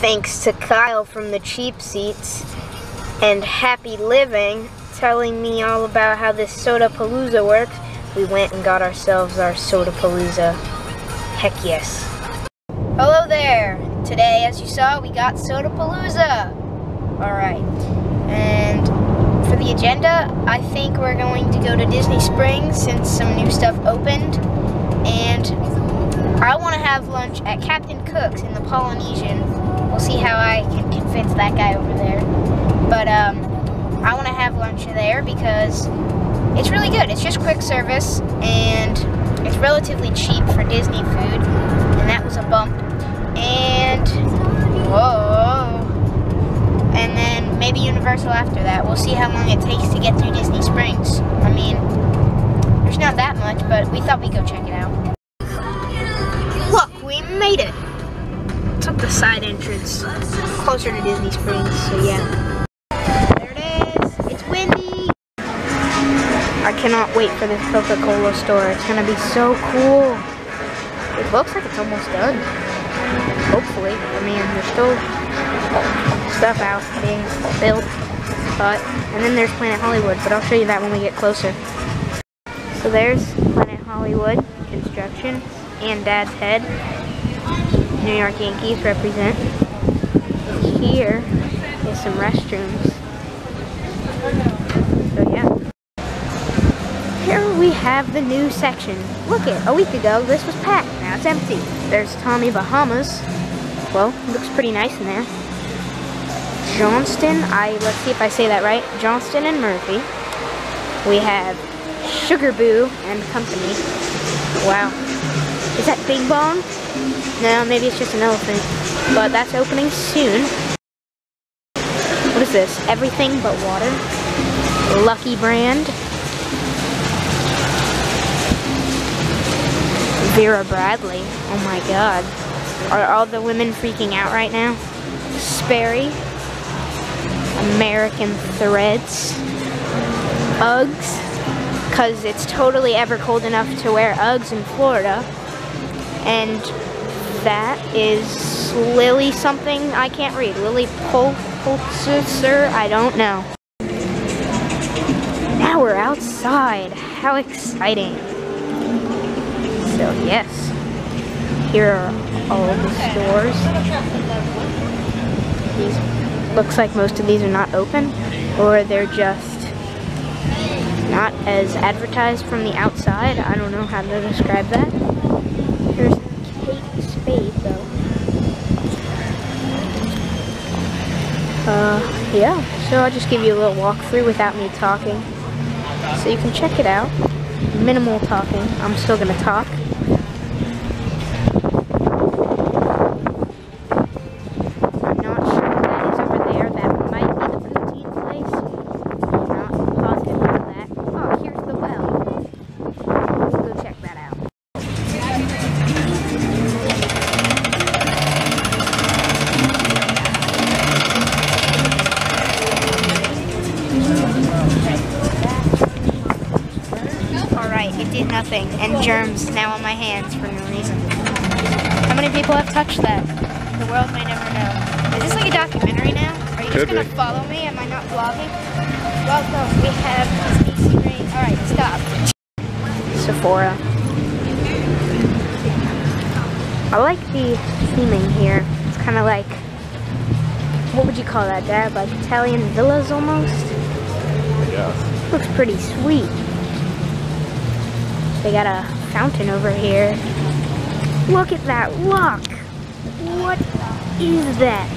Thanks to Kyle from the Cheap Seats and Happy Living telling me all about how this Soda Palooza works, we went and got ourselves our Soda Palooza. Heck yes. Hello there. Today, as you saw, we got Soda Palooza. Alright. And for the agenda, I think we're going to go to Disney Springs since some new stuff opened. And I want to have lunch at Captain Cook's in the Polynesian. We'll see how I can convince that guy over there. But um, I want to have lunch there because it's really good. It's just quick service and it's relatively cheap for Disney food. And that was a bump. And, whoa. And then maybe Universal after that. We'll see how long it takes to get through Disney Springs. I mean, there's not that much, but we thought we'd go check it out. The side entrance closer to Disney Springs, so yeah. There it is. It's windy. I cannot wait for this Coca-Cola store. It's gonna be so cool. It looks like it's almost done. Hopefully. I mean, there's still stuff out being built. But, and then there's Planet Hollywood, but I'll show you that when we get closer. So there's Planet Hollywood construction and Dad's head. New York Yankees represent. Here is some restrooms. So yeah. Here we have the new section. Look it, a week ago this was packed, now it's empty. There's Tommy Bahamas. Well, looks pretty nice in there. Johnston, I let's see if I say that right. Johnston and Murphy. We have Sugarboo and Company. Wow. Is that Big Bong? No, maybe it's just an elephant. But that's opening soon. What is this? Everything but water. Lucky brand. Vera Bradley. Oh my god. Are all the women freaking out right now? Sperry. American Threads. Uggs. Because it's totally ever cold enough to wear Uggs in Florida. And that is Lily something I can't read. Lilly Pulitzer, I don't know. Now we're outside. How exciting. So yes, here are all the stores. These looks like most of these are not open or they're just not as advertised from the outside. I don't know how to describe that. Here's Kate Spade though. Uh, yeah, so I'll just give you a little walkthrough without me talking. So you can check it out. Minimal talking. I'm still gonna talk. And germs now on my hands for no reason. How many people have touched that? The world may never know. Is this like a documentary now? Are you just gonna be. follow me? Am I not vlogging? Welcome. We have Disney Springs. Alright, stop. Sephora. I like the theming here. It's kind of like, what would you call that, Dad? Like Italian villas almost? Yeah. Looks pretty sweet. They got a fountain over here. Look at that rock. What is that?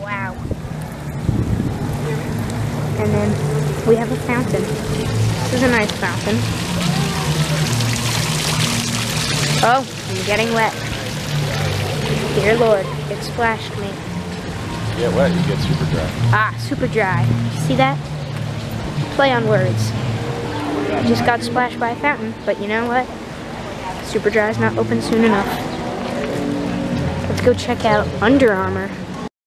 Wow. And then we have a fountain. This is a nice fountain. Oh, I'm getting wet. Dear Lord, it splashed me. Yeah, wet, you get super dry. Ah, super dry. See that? Play on words. Just got splashed by a fountain, but you know what? Super is not open soon enough. Let's go check out Under Armour.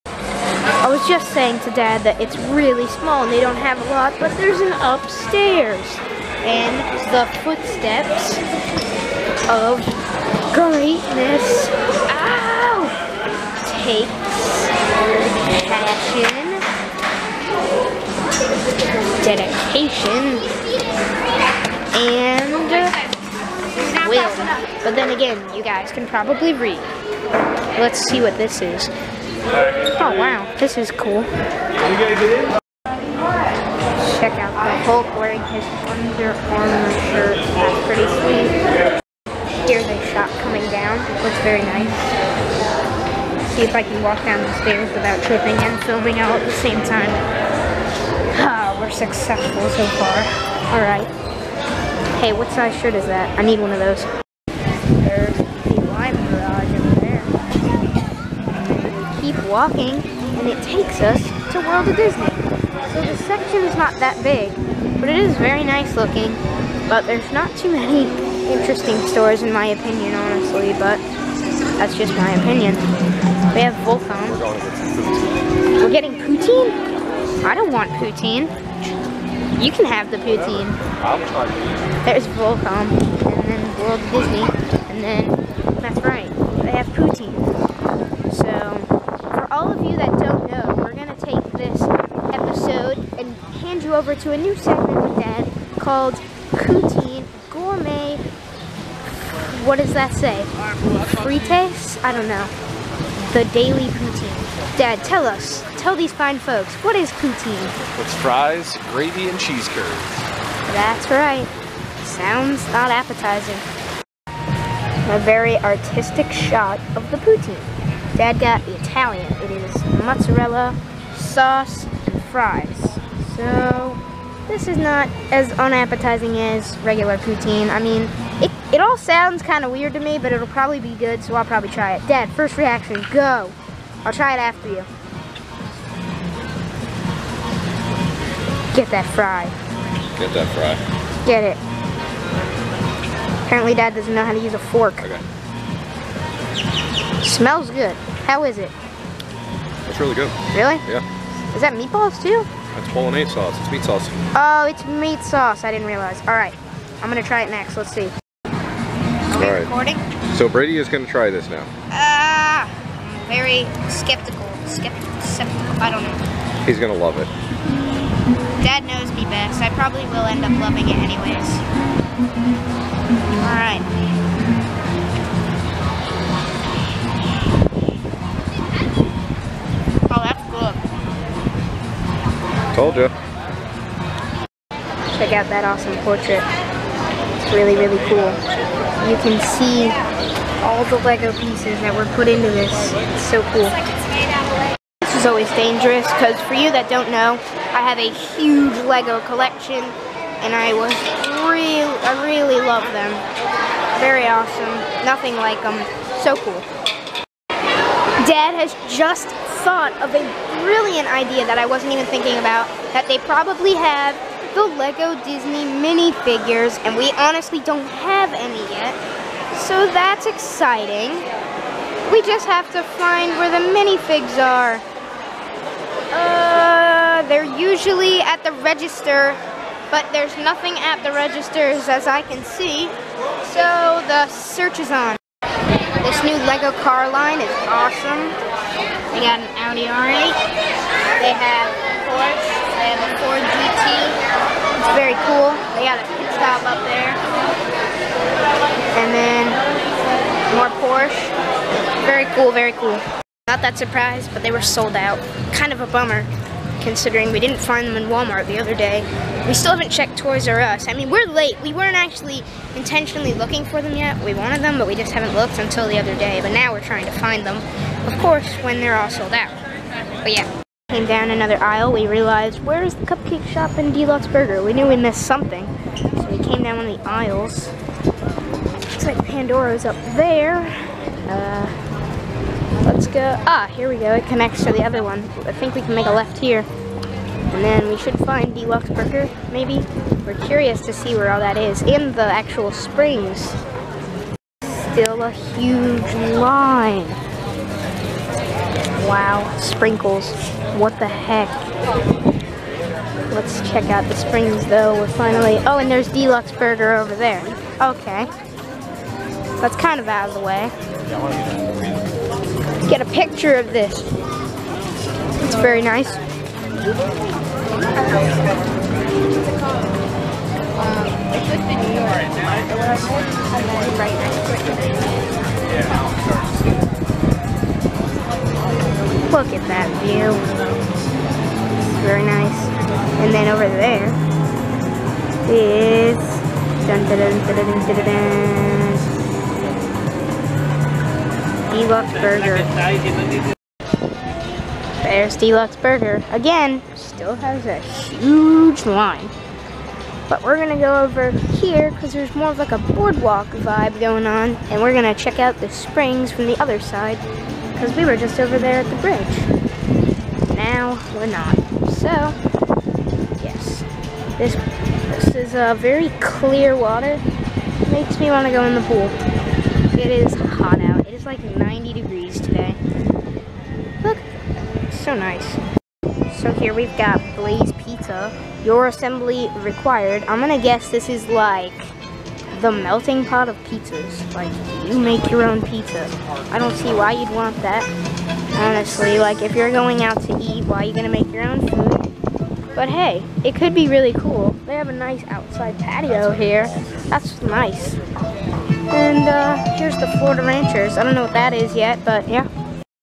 I was just saying to Dad that it's really small and they don't have a lot, but there's an upstairs. And the footsteps of greatness. Ow! takes passion, dedication, and will. But then again, you guys can probably read. Let's see what this is. Oh wow, this is cool. Check out the Hulk wearing his Under Armour shirt. That's pretty sweet. Here's a shot coming down. Looks very nice. See if I can walk down the stairs without tripping and filming all at the same time. Ah, we're successful so far. Alright. Hey, what size shirt is that? I need one of those. There's the lime garage over there. And we keep walking, and it takes us to World of Disney. So the section is not that big, but it is very nice looking. But there's not too many interesting stores in my opinion, honestly, but that's just my opinion. We have Volcom. We're getting poutine? I don't want poutine. You can have the poutine. There's Volcom, and then World Disney, and then, that's right, they have poutine. So, for all of you that don't know, we're going to take this episode and hand you over to a new segment with Dad called Poutine Gourmet. What does that say? Frites? I don't know. The Daily Poutine. Dad, tell us, tell these fine folks, what is poutine? It's fries, gravy, and cheese curds. That's right. Sounds not appetizing. A very artistic shot of the poutine. Dad got the Italian. It is mozzarella, sauce, and fries. So, this is not as unappetizing as regular poutine. I mean, it, it all sounds kind of weird to me, but it'll probably be good, so I'll probably try it. Dad, first reaction, go. I'll try it after you. Get that fry. Get that fry. Get it. Apparently dad doesn't know how to use a fork. Okay. Smells good. How is it? It's really good. Really? Yeah. Is that meatballs too? That's bolognese sauce. It's meat sauce. Oh, it's meat sauce. I didn't realize. All right. I'm going to try it next. Let's see. Are we All right. recording? So Brady is going to try this now. Ah, I'm very skeptical. Skeptical. skeptical. I don't know. He's going to love it. Dad knows me best. I probably will end up loving it anyways. All right. Told you. Check out that awesome portrait. It's really, really cool. You can see all the Lego pieces that were put into this. It's so cool. This is always dangerous because for you that don't know, I have a huge Lego collection and I was real, I really love them. Very awesome. Nothing like them. So cool. Dad has just thought of a brilliant idea that I wasn't even thinking about. That they probably have the Lego Disney minifigures, and we honestly don't have any yet. So that's exciting. We just have to find where the minifigs are. Uh, they're usually at the register, but there's nothing at the registers as I can see. So the search is on. This new Lego car line is awesome. They got an Audi R8. They have Porsche. They have a Ford GT. It's very cool. They got a pit stop up there. And then more Porsche. Very cool, very cool. Not that surprised, but they were sold out. Kind of a bummer, considering we didn't find them in Walmart the other day. We still haven't checked Toys R Us. I mean, we're late. We weren't actually intentionally looking for them yet. We wanted them, but we just haven't looked until the other day. But now we're trying to find them, of course, when they're all sold out. But yeah. Came down another aisle, we realized, where's the cupcake shop and Deluxe Burger? We knew we missed something. So we came down one of the aisles. Looks like Pandora's up there. Uh, go. Ah, here we go. It connects to the other one. I think we can make a left here. And then we should find Deluxe Burger, maybe. We're curious to see where all that is. In the actual springs. Still a huge line. Wow, sprinkles. What the heck? Let's check out the springs though. We're finally. Oh, and there's Deluxe Burger over there. Okay. That's kind of out of the way. Get a picture of this. It's very nice. Look at that view. Very nice. And then over there is dun dun dun Deluxe Burger. There's Deluxe Burger. Again, still has a huge line. But we're gonna go over here because there's more of like a boardwalk vibe going on. And we're gonna check out the springs from the other side because we were just over there at the bridge. Now we're not. So, yes, this this is a very clear water. Makes me want to go in the pool. It is hot out. It is like 90 degrees today. Look, so nice. So here we've got Blaze Pizza. Your assembly required. I'm gonna guess this is like the melting pot of pizzas. Like you make your own pizza. I don't see why you'd want that. Honestly, like if you're going out to eat, why are you gonna make your own food? But hey, it could be really cool. They have a nice outside patio here. That's nice. And uh, here's the Florida Ranchers. I don't know what that is yet, but yeah.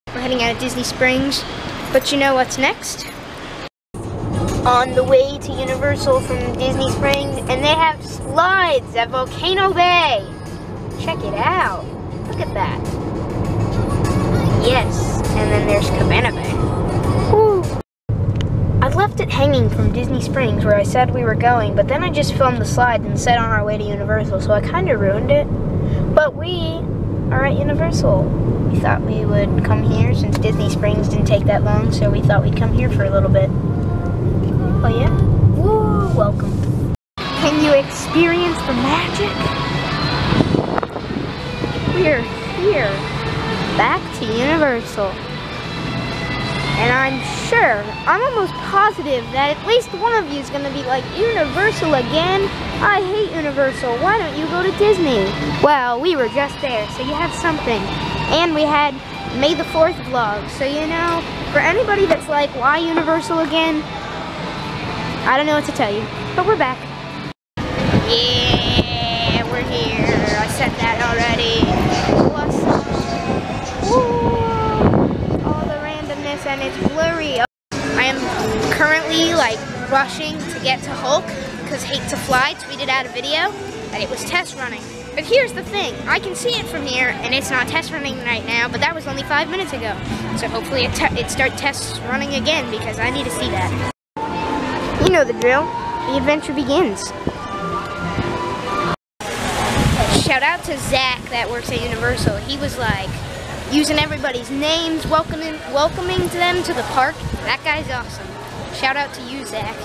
We're heading out of Disney Springs. But you know what's next? On the way to Universal from Disney Springs, and they have slides at Volcano Bay. Check it out. Look at that. Yes, and then there's Cabana Bay. Woo. I left it hanging from Disney Springs where I said we were going, but then I just filmed the slide and said on our way to Universal, so I kind of ruined it. But we are at Universal. We thought we would come here since Disney Springs didn't take that long, so we thought we'd come here for a little bit. Oh yeah? Woo, welcome. Can you experience the magic? We're here, back to Universal. And I'm sure, I'm almost positive that at least one of you is going to be like, Universal again? I hate Universal. Why don't you go to Disney? Well, we were just there, so you have something. And we had May the 4th vlog. So, you know, for anybody that's like, why Universal again? I don't know what to tell you, but we're back. Yeah, rushing to get to Hulk because Hate to Fly tweeted out a video that it was test running. But here's the thing, I can see it from here and it's not test running right now, but that was only five minutes ago. So hopefully it, it start test running again because I need to see that. You know the drill. The adventure begins. Shout out to Zach that works at Universal. He was like using everybody's names, welcoming welcoming them to the park. That guy's awesome. Shout out to you, Zach.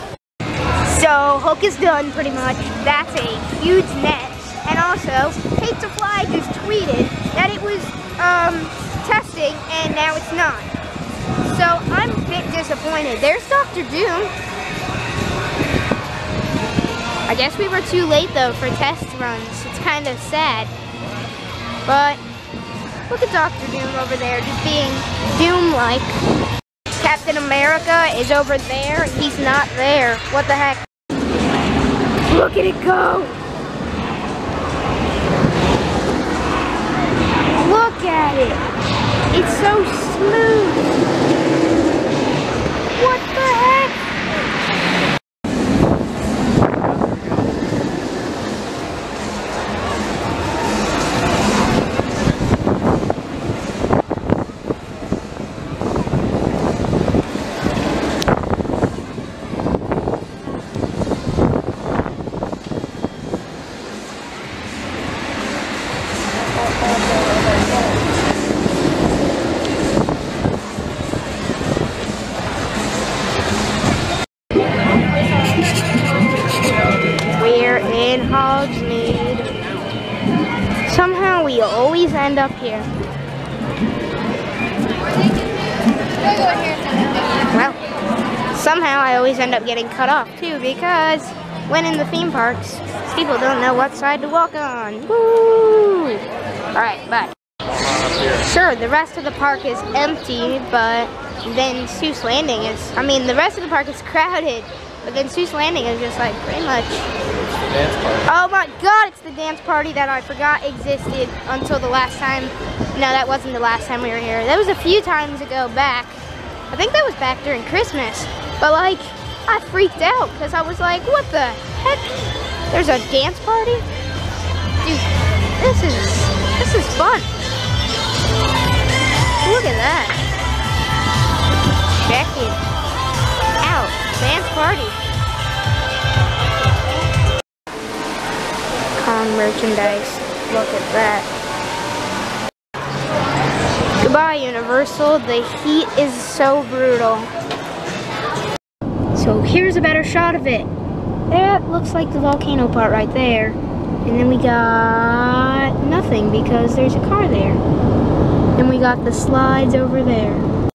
So Hulk is done pretty much. That's a huge net. And also, Hate to Fly just tweeted that it was um, testing and now it's not. So I'm a bit disappointed. There's Dr. Doom. I guess we were too late though for test runs. It's kind of sad. But look at Dr. Doom over there just being Doom-like. Captain America is over there he's not there. What the heck? Look at it go! Look at it! It's so smooth! We always end up here. Well, somehow I always end up getting cut off too because when in the theme parks, people don't know what side to walk on. Woo! Alright, bye. Sure, sure, the rest of the park is empty, but then Seuss Landing is, I mean, the rest of the park is crowded, but then Seuss Landing is just like pretty much. Dance party. Oh my god, it's the dance party that I forgot existed until the last time. No, that wasn't the last time we were here. That was a few times ago back. I think that was back during Christmas. But like, I freaked out because I was like, what the heck? There's a dance party? Dude, this is, this is fun. Look at that. Merchandise. Look at that. Goodbye, Universal. The heat is so brutal. So here's a better shot of it. That looks like the volcano part right there. And then we got nothing because there's a car there. And we got the slides over there.